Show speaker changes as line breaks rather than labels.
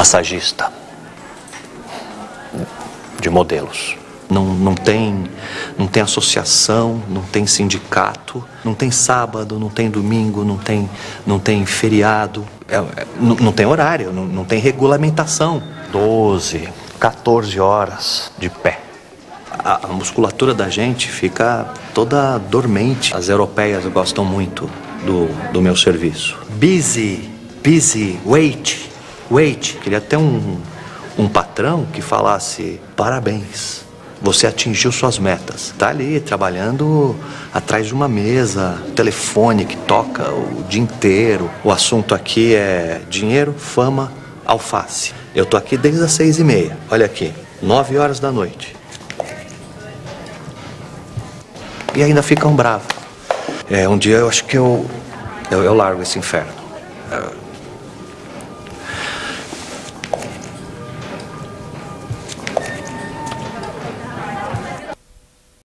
massagista de modelos. Não, não, tem, não tem associação, não tem sindicato, não tem sábado, não tem domingo, não tem, não tem feriado, é, é, não, não, tem horário, não, não tem regulamentação. 12, 14 horas de pé. A, a musculatura da gente fica toda dormente. As europeias gostam muito do, do meu serviço. Busy, busy, wait, wait. Queria ter um, um patrão que falasse parabéns. Você atingiu suas metas. Tá ali trabalhando atrás de uma mesa, telefone que toca o dia inteiro. O assunto aqui é dinheiro, fama, alface. Eu tô aqui desde as seis e meia. Olha aqui, nove horas da noite. E ainda ficam bravos. É, um dia eu acho que eu, eu, eu largo esse inferno.